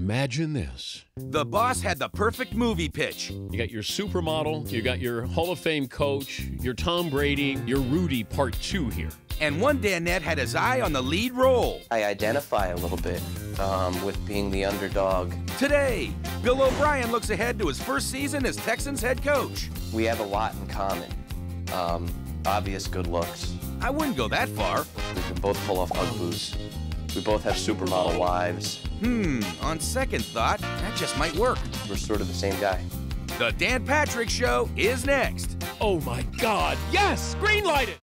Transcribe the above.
imagine this. The boss had the perfect movie pitch. You got your supermodel, you got your Hall of Fame coach, your Tom Brady, your Rudy part two here. And one Danette had his eye on the lead role. I identify a little bit um, with being the underdog. Today, Bill O'Brien looks ahead to his first season as Texans head coach. We have a lot in common. Um, obvious good looks. I wouldn't go that far. We can both pull off Ugg boots. We both have supermodel wives. Hmm, on second thought, that just might work. We're sort of the same guy. The Dan Patrick Show is next. Oh my God, yes! Greenlight it!